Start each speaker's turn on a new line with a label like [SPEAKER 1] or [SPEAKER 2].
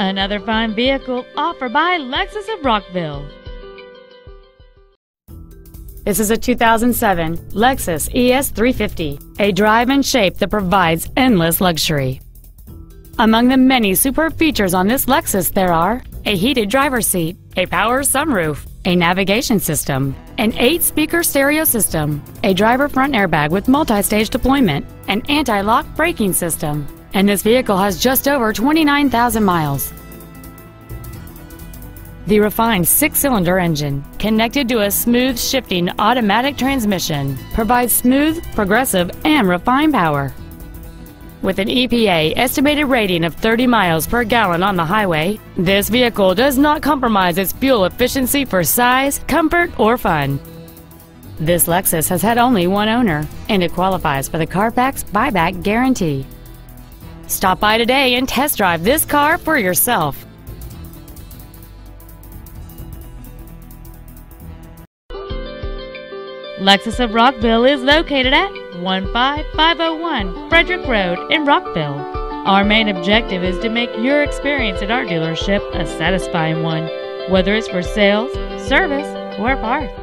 [SPEAKER 1] Another fine vehicle offered by Lexus of Rockville.
[SPEAKER 2] This is a 2007 Lexus ES350, a drive and shape that provides endless luxury. Among the many superb features on this Lexus there are a heated driver's seat, a power sunroof, a navigation system, an 8-speaker stereo system, a driver front airbag with multi-stage deployment, an anti-lock braking system, and this vehicle has just over 29,000 miles. The refined six-cylinder engine, connected to a smooth shifting automatic transmission, provides smooth, progressive, and refined power. With an EPA estimated rating of 30 miles per gallon on the highway, this vehicle does not compromise its fuel efficiency for size, comfort, or fun. This Lexus has had only one owner, and it qualifies for the Carfax buyback guarantee. Stop by today and test drive this car for yourself.
[SPEAKER 1] Lexus of Rockville is located at 15501 Frederick Road in Rockville. Our main objective is to make your experience at our dealership a satisfying one, whether it's for sales, service, or parts.